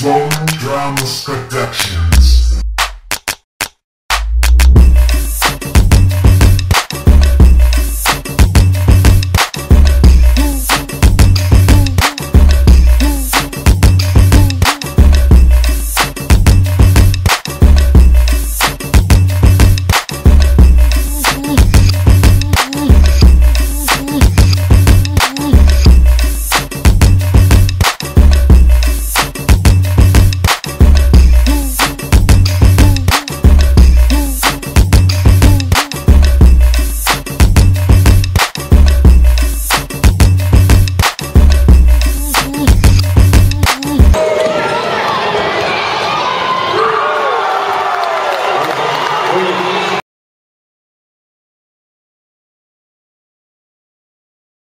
Slow Dramas Production.